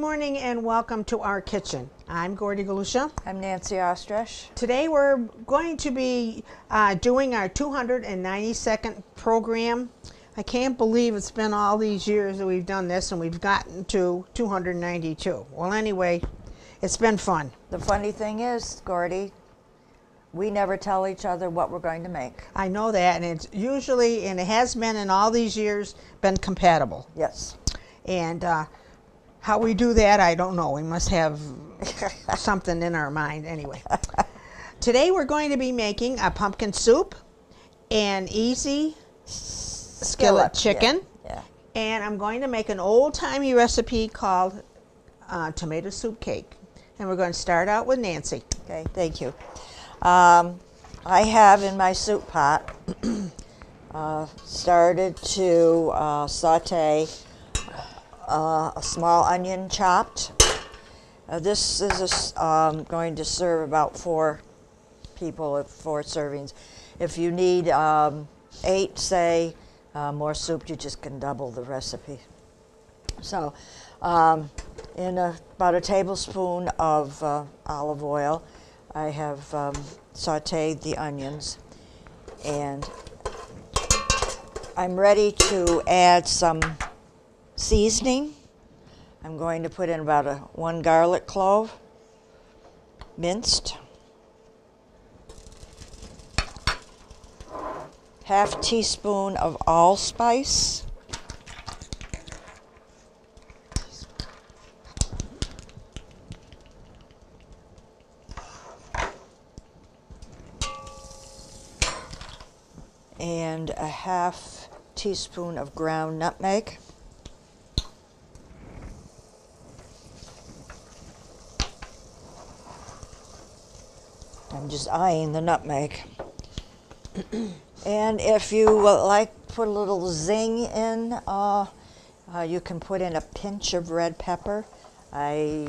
Good morning and welcome to our kitchen. I'm Gordy Galusha. I'm Nancy Ostrich. Today we're going to be uh, doing our 292nd program. I can't believe it's been all these years that we've done this and we've gotten to 292. Well, anyway, it's been fun. The funny thing is, Gordy, we never tell each other what we're going to make. I know that, and it's usually, and it has been in all these years, been compatible. Yes. And uh, how we do that, I don't know. We must have something in our mind anyway. Today we're going to be making a pumpkin soup, an easy skillet, chicken, Yeah. yeah. and I'm going to make an old timey recipe called uh, tomato soup cake. And we're going to start out with Nancy. Okay, thank you. Um, I have in my soup pot uh, started to uh, saute uh, a small onion chopped. Uh, this is a um, going to serve about four people, four servings. If you need um, eight, say, uh, more soup, you just can double the recipe. So, um, in a, about a tablespoon of uh, olive oil, I have um, sauteed the onions, and I'm ready to add some seasoning. I'm going to put in about a one garlic clove, minced, half teaspoon of allspice, and a half teaspoon of ground nutmeg. I'm just eyeing the nutmeg. and if you like put a little zing in, uh, uh, you can put in a pinch of red pepper. I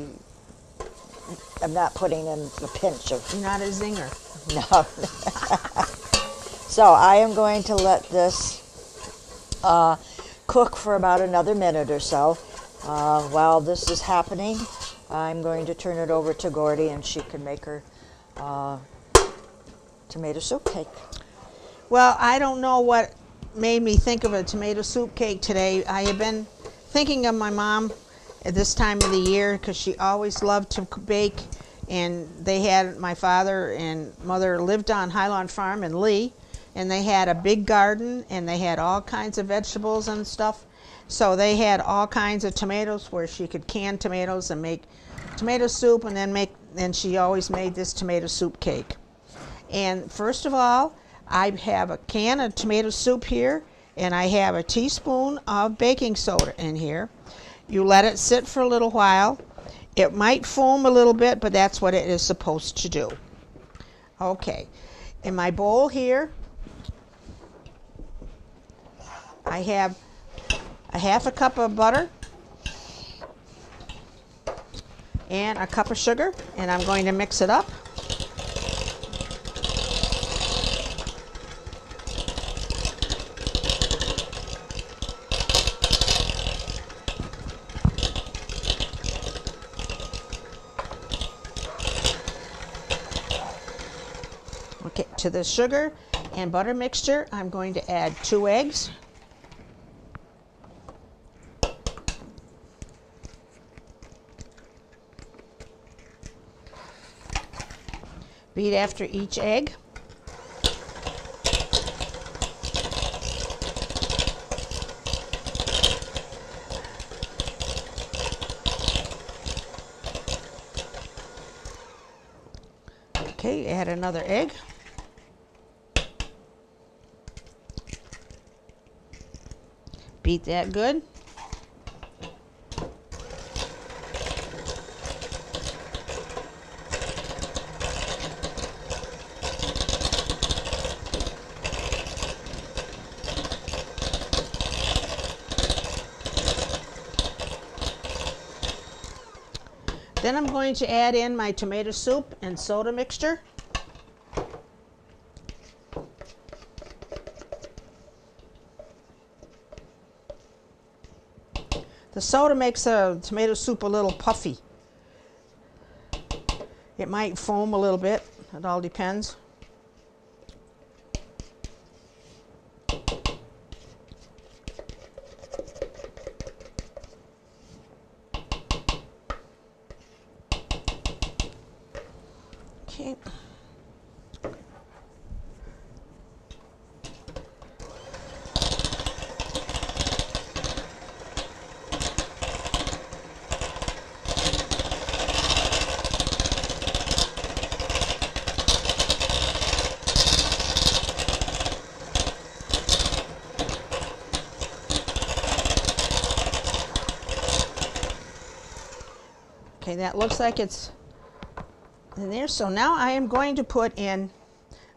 am not putting in a pinch of You're not a zinger. no. so I am going to let this uh, cook for about another minute or so. Uh, while this is happening, I'm going to turn it over to Gordy and she can make her uh, tomato soup cake. Well, I don't know what made me think of a tomato soup cake today. I have been thinking of my mom at this time of the year because she always loved to bake. And they had my father and mother lived on Highland Farm in Lee, and they had a big garden and they had all kinds of vegetables and stuff. So they had all kinds of tomatoes where she could can tomatoes and make tomato soup, and then make. And she always made this tomato soup cake. And first of all, I have a can of tomato soup here, and I have a teaspoon of baking soda in here. You let it sit for a little while. It might foam a little bit, but that's what it is supposed to do. Okay, in my bowl here, I have a half a cup of butter and a cup of sugar, and I'm going to mix it up. Okay, to the sugar and butter mixture, I'm going to add two eggs. Beat after each egg. Okay, add another egg. Beat that good. Then I'm going to add in my tomato soup and soda mixture. The soda makes the tomato soup a little puffy. It might foam a little bit. It all depends. Okay. Okay, that looks like it's in there. So now I am going to put in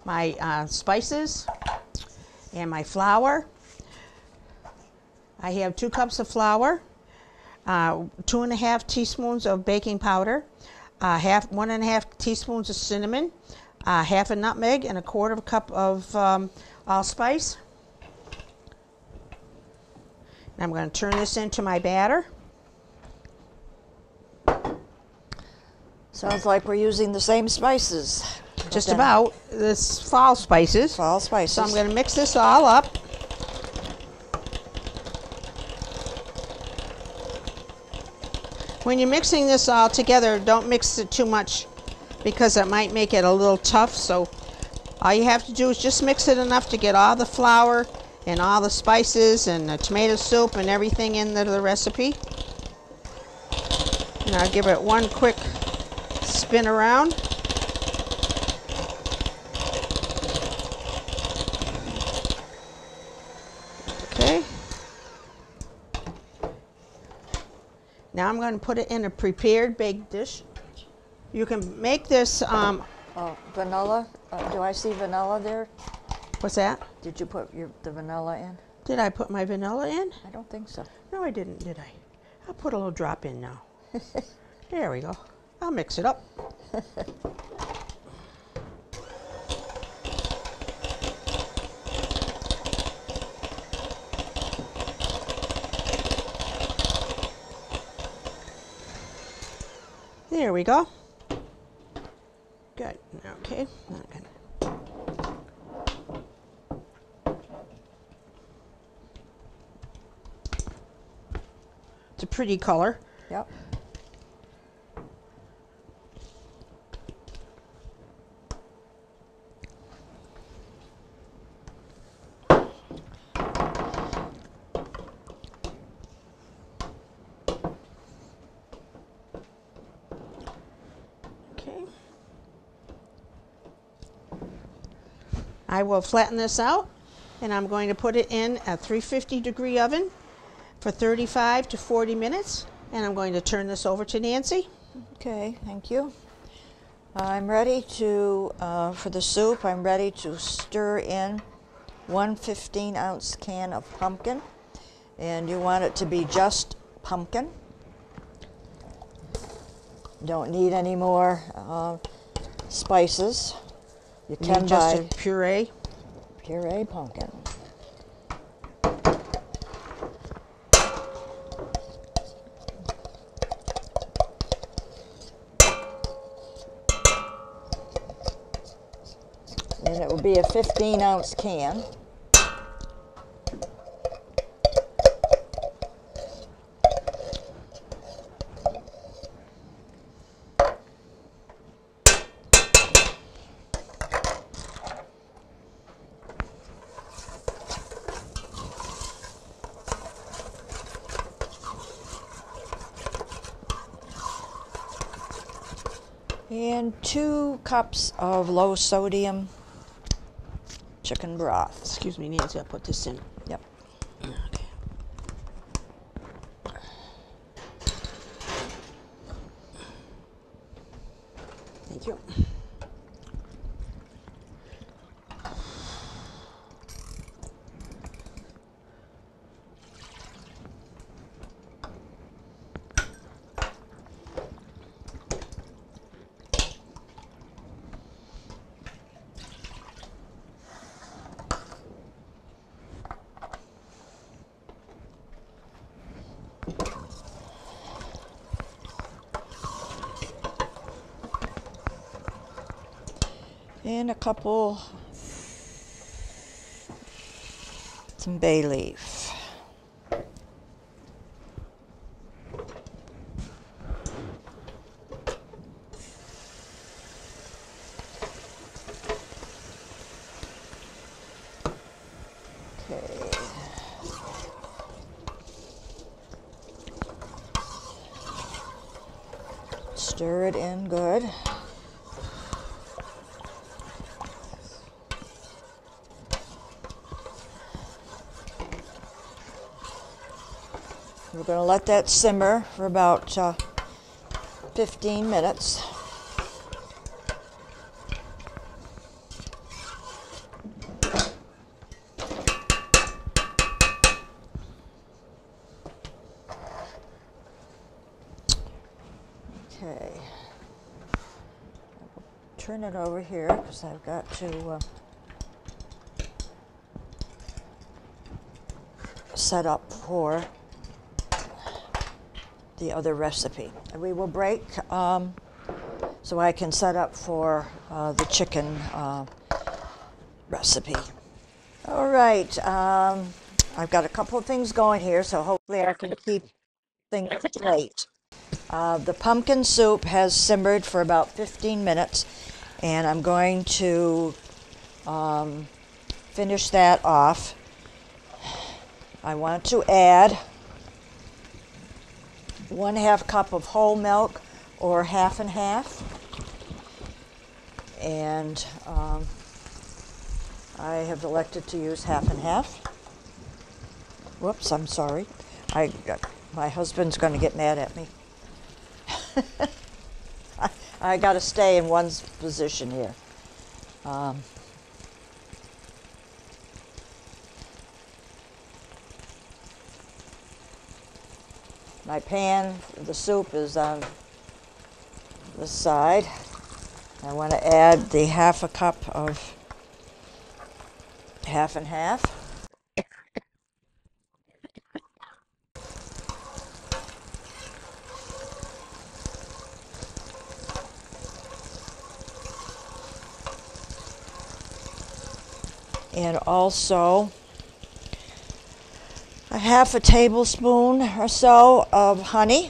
my uh, spices and my flour. I have two cups of flour, uh, two and a half teaspoons of baking powder, uh, half one and a half teaspoons of cinnamon, uh, half a nutmeg, and a quarter of a cup of um, allspice. And I'm going to turn this into my batter. Sounds like we're using the same spices. Just about this fall spices. Fall spices. So I'm going to mix this all up. When you're mixing this all together, don't mix it too much because it might make it a little tough. So all you have to do is just mix it enough to get all the flour and all the spices and the tomato soup and everything into the recipe. And I'll give it one quick spin around. Okay. Now I'm going to put it in a prepared baked dish. You can make this, um, Oh, vanilla. Uh, do I see vanilla there? what's that? Did you put your the vanilla in? Did I put my vanilla in? I don't think so. No, I didn't, did I? I'll put a little drop in now. there we go. I'll mix it up. There we go. Good. Okay. Okay. It's a pretty color. Yep. Okay. I will flatten this out and I'm going to put it in a 350 degree oven for 35 to 40 minutes and I'm going to turn this over to Nancy. Okay, thank you. I'm ready to, uh, for the soup, I'm ready to stir in one 15 ounce can of pumpkin. And you want it to be just pumpkin. Don't need any more uh, spices. You You can just buy a puree. puree pumpkin. And it will be a 15 ounce can. And two cups of low sodium chicken broth. Excuse me, Nancy, I'll put this in. And a couple, some bay leaf. Okay. Stir it in good. We're going to that simmer for about uh, 15 minutes. Okay. Turn it over here because I've got to uh, set up for the other recipe. And we will break um, so I can set up for uh, the chicken uh, recipe. All right, um, I've got a couple of things going here, so hopefully I can keep things straight. Uh, the pumpkin soup has simmered for about 15 minutes, and I'm going to um, finish that off. I want to add one half cup of whole milk or half and half. And um, I have elected to use half and half. Whoops, I'm sorry. I, my husband's going to get mad at me. I, I got to stay in one position here. Um, my pan, the soup is on the side. I want to add the half a cup of half and half. and also a half a tablespoon or so of honey.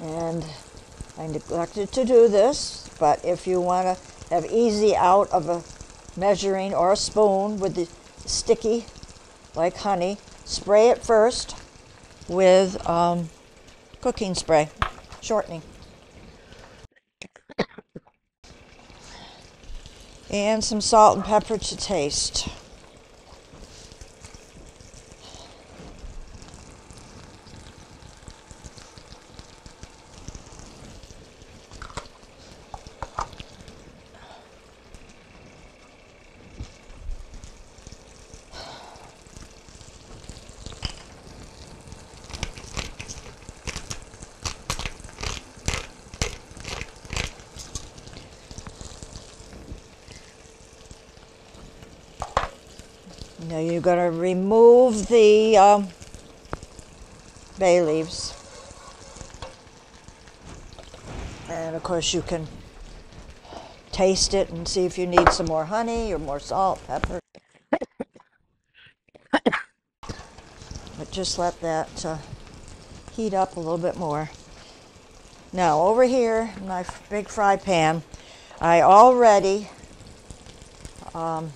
And I neglected to do this, but if you want to have easy out of a measuring or a spoon with the sticky like honey. Spray it first with um, cooking spray, shortening. And some salt and pepper to taste. Now you're going to remove the um, bay leaves. And of course, you can taste it and see if you need some more honey or more salt, pepper. but just let that uh, heat up a little bit more. Now, over here in my big fry pan, I already um,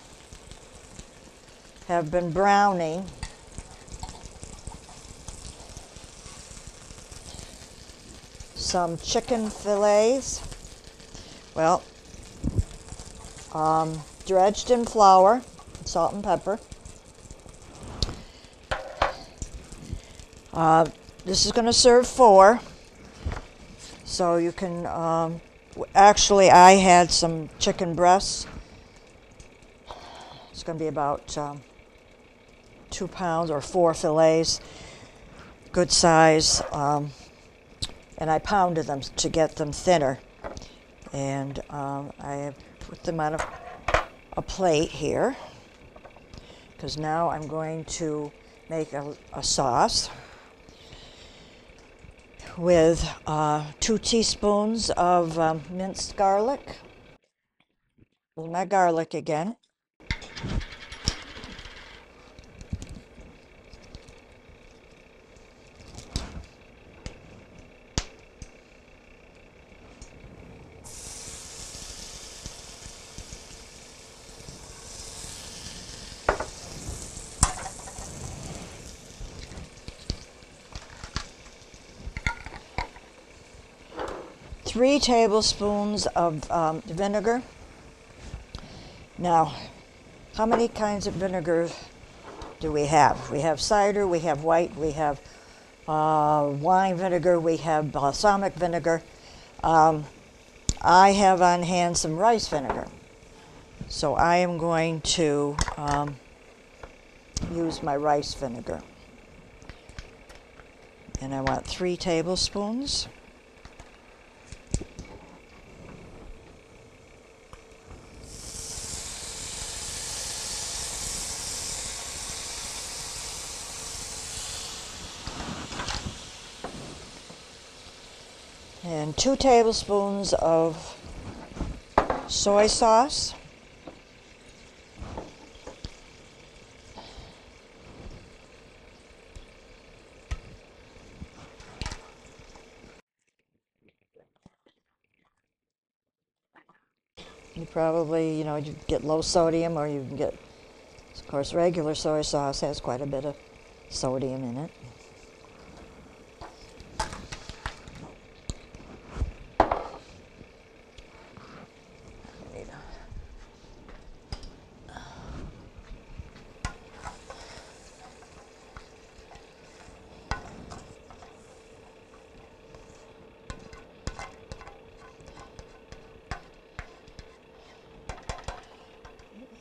have been browning some chicken fillets. Well, um, dredged in flour, salt and pepper. Uh, this is going to serve four. So you can, um, actually, I had some chicken breasts. It's going to be about um, two pounds or four fillets, good size. Um, and I pounded them to get them thinner. And um, I put them on a, a plate here because now I'm going to make a, a sauce with uh, two teaspoons of um, minced garlic. My garlic again. Three tablespoons of um, vinegar. Now, how many kinds of vinegar do we have? We have cider, we have white, we have uh, wine vinegar, we have balsamic vinegar. Um, I have on hand some rice vinegar. So I am going to um, use my rice vinegar. And I want three tablespoons. Two tablespoons of soy sauce. You probably, you know, you get low sodium or you can get, of course, regular soy sauce has quite a bit of sodium in it.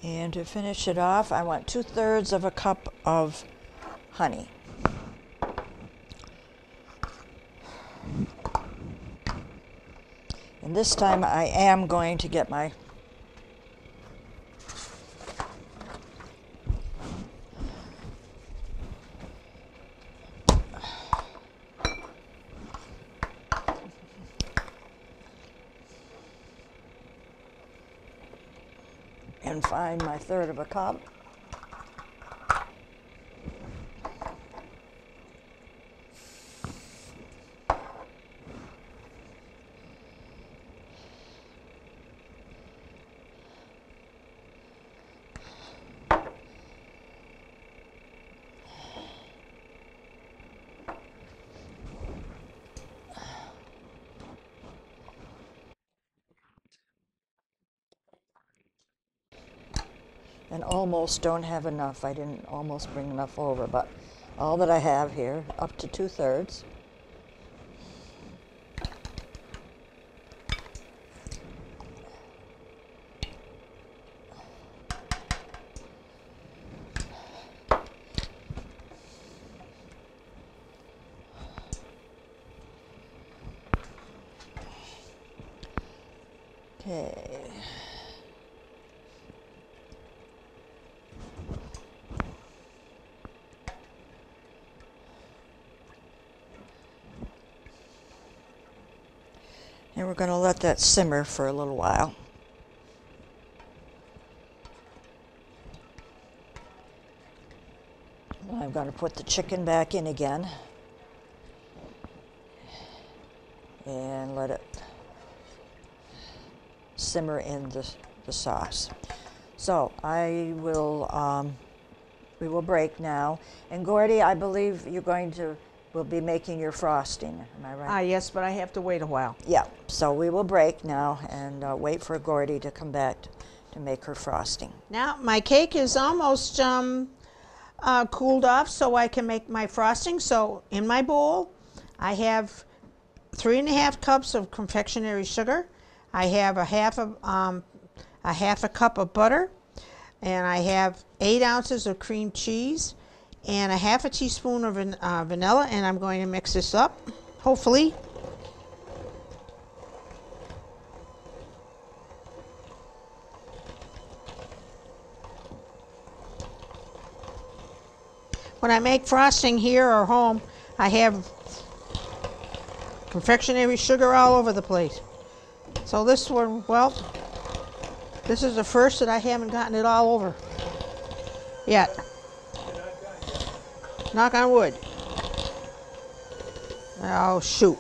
And to finish it off, I want two thirds of a cup of honey. And this time I am going to get my and find my third of a cup. and almost don't have enough. I didn't almost bring enough over, but all that I have here, up to two thirds. Okay. And we're going to let that simmer for a little while. I'm going to put the chicken back in again and let it simmer in the, the sauce. So I will, um, we will break now. And Gordy, I believe you're going to will be making your frosting. Am I right? Ah, yes, but I have to wait a while. Yeah, so we will break now and uh, wait for Gordy to come back to make her frosting. Now my cake is almost um, uh, cooled off, so I can make my frosting. So in my bowl, I have three and a half cups of confectionery sugar. I have a half of um, a half a cup of butter, and I have eight ounces of cream cheese, and a half a teaspoon of van uh, vanilla and I'm going to mix this up hopefully. When I make frosting here or home I have confectionery sugar all over the place. So this one well this is the first that I haven't gotten it all over yet. Knock on wood. Oh, shoot.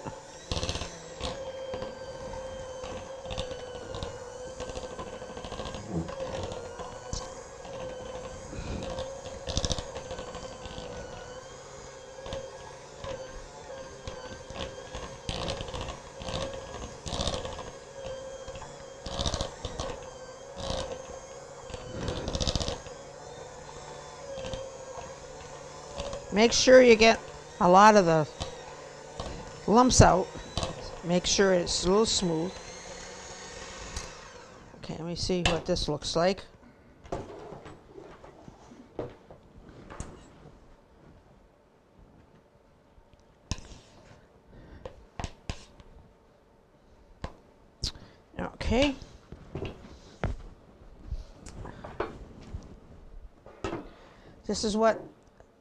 Make sure you get a lot of the lumps out. Make sure it's a little smooth. Okay, let me see what this looks like. Okay. This is what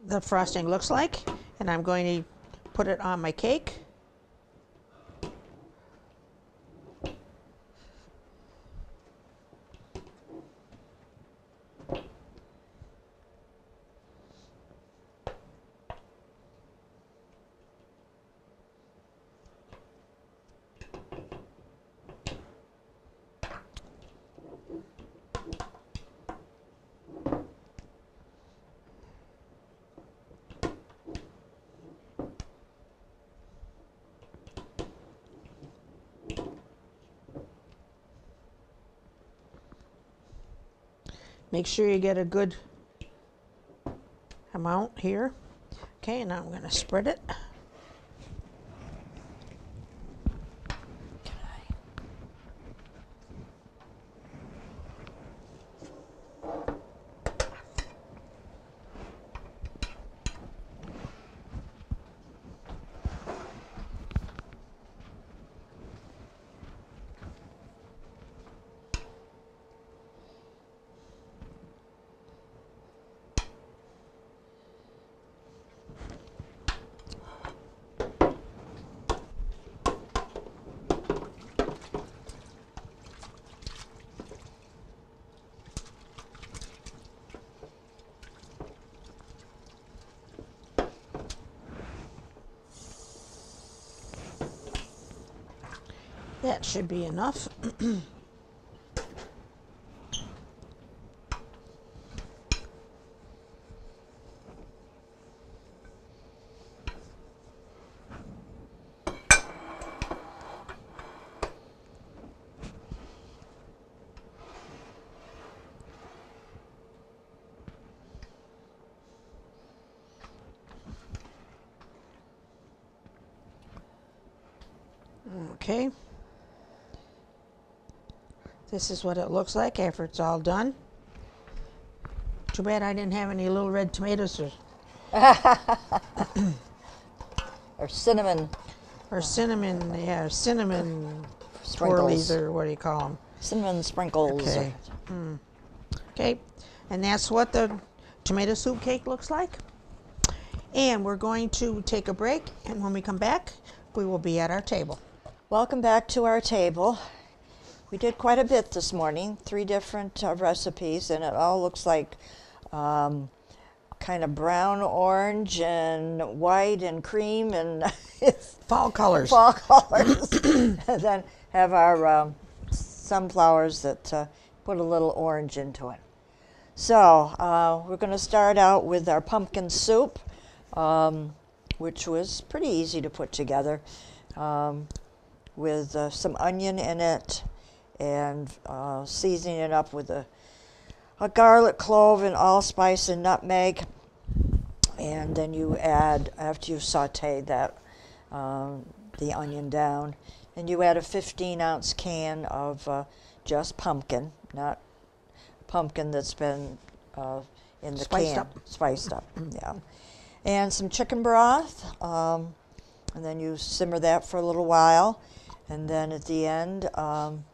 the frosting looks like, and I'm going to put it on my cake. Make sure you get a good amount here. Okay, now I'm going to spread it. That should be enough. Okay. This is what it looks like after it's all done. Too bad I didn't have any little red tomatoes or, Or cinnamon or cinnamon, yeah, cinnamon sprinkles. twirlies or what do you call them? Cinnamon sprinkles. Okay. Hmm. Okay, and that's what the tomato soup cake looks like. And we're going to take a break, and when we come back, we will be at our table. Welcome back to our table. We did quite a bit this morning, three different uh, recipes, and it all looks like um, kind of brown, orange, and white, and cream, and Fall colors. fall colors. and then have our um, sunflowers that uh, put a little orange into it. So uh, we're going to start out with our pumpkin soup, um, which was pretty easy to put together, um, with uh, some onion in it and uh, seasoning it up with a, a garlic clove and allspice and nutmeg. And then you add, after you've sauteed that, um, the onion down, and you add a 15 ounce can of uh, just pumpkin, not pumpkin that's been uh, in the Spiced can, up. spiced up, yeah, and some chicken broth, um, and then you simmer that for a little while, and then at the end um,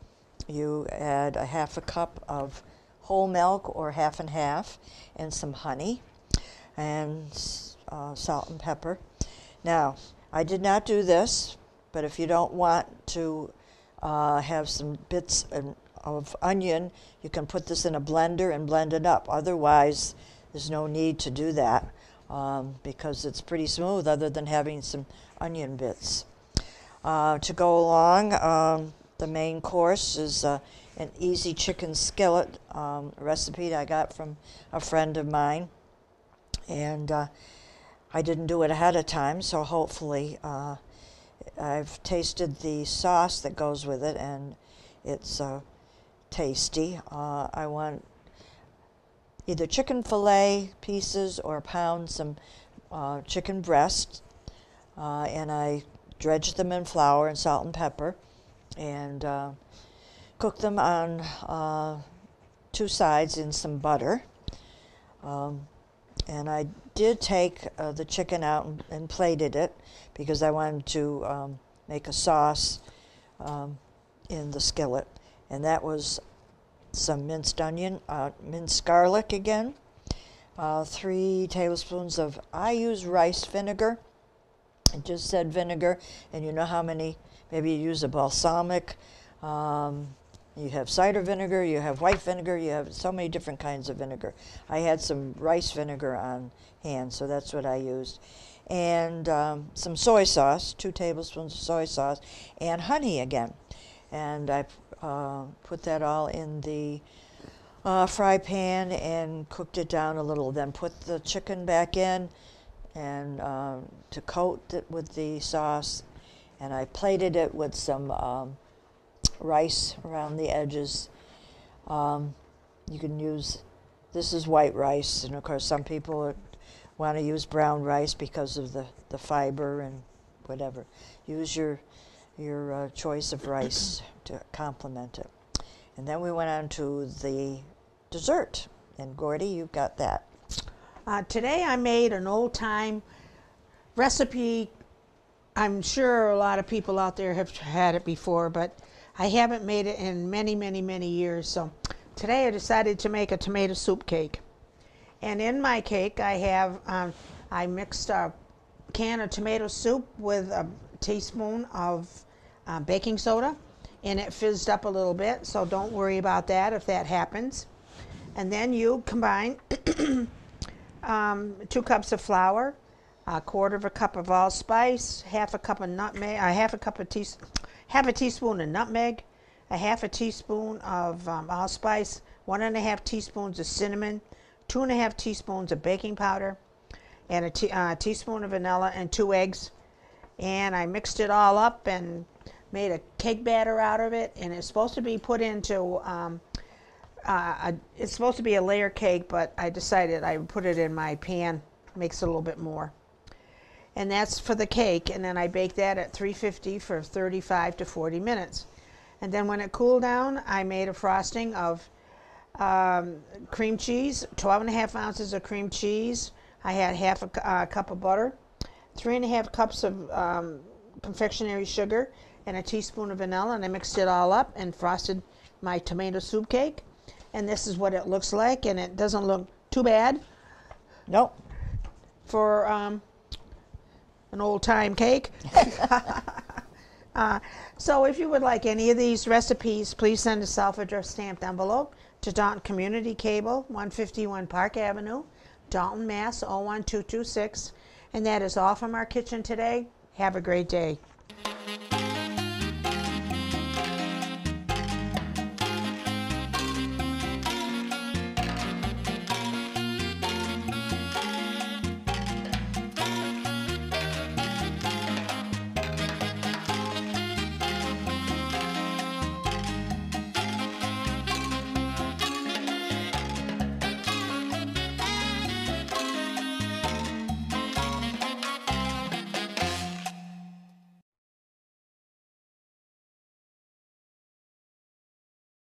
you add a half a cup of whole milk or half and half, and some honey, and uh, salt and pepper. Now, I did not do this, but if you don't want to uh, have some bits of onion, you can put this in a blender and blend it up. Otherwise, there's no need to do that um, because it's pretty smooth other than having some onion bits. Uh, to go along, um, the main course is uh, an easy chicken skillet um, recipe that I got from a friend of mine. And uh, I didn't do it ahead of time, so hopefully uh, I've tasted the sauce that goes with it and it's uh, tasty. Uh, I want either chicken fillet pieces or pound some uh, chicken breast, and I dredge them in flour and salt and pepper, and uh, cook them on uh, two sides in some butter. Um, and I did take uh, the chicken out and, and plated it because I wanted to um, make a sauce um, in the skillet, and that was some minced onion, uh, minced garlic again, uh, three tablespoons of, I use rice vinegar. I just said vinegar, and you know how many, maybe you use a balsamic, um, you have cider vinegar, you have white vinegar, you have so many different kinds of vinegar. I had some rice vinegar on hand, so that's what I used. And um, some soy sauce, two tablespoons of soy sauce, and honey again. And I uh, put that all in the uh, fry pan and cooked it down a little. Then put the chicken back in and um, to coat it with the sauce. And I plated it with some um, rice around the edges. Um, you can use this is white rice, and of course some people want to use brown rice because of the, the fiber and whatever. Use your your uh, choice of rice to complement it. And then we went on to the dessert. And Gordy, you've got that. Uh, today I made an old time recipe. I'm sure a lot of people out there have had it before, but I haven't made it in many, many, many years. So today I decided to make a tomato soup cake. And in my cake, I have um, I mixed a can of tomato soup with a teaspoon of uh, baking soda, and it fizzed up a little bit. So don't worry about that if that happens. And then you combine um, two cups of flour, a quarter of a cup of allspice, half a cup of nutmeg, a half a cup of tea, half a teaspoon of nutmeg, a half a teaspoon of um, allspice, one and a half teaspoons of cinnamon, two and a half teaspoons of baking powder, and a te- uh, teaspoon of vanilla, and two eggs. And I mixed it all up and made a cake batter out of it. And it's supposed to be put into um, uh, a, it's supposed to be a layer cake, but I decided I would put it in my pan, makes it a little bit more. And that's for the cake, and then I bake that at 350 for 35 to 40 minutes. And then when it cooled down, I made a frosting of um, cream cheese, 12 and a half ounces of cream cheese. I had half a uh, cup of butter, three and a half cups of um, confectionery sugar, and a teaspoon of vanilla, and I mixed it all up and frosted my tomato soup cake. And this is what it looks like, and it doesn't look too bad Nope. for um, an old time cake. uh, so, if you would like any of these recipes, please send a self addressed stamped envelope to Dalton Community Cable, 151 Park Avenue, Dalton, Mass. 01226. And that is all from our kitchen today. Have a great day.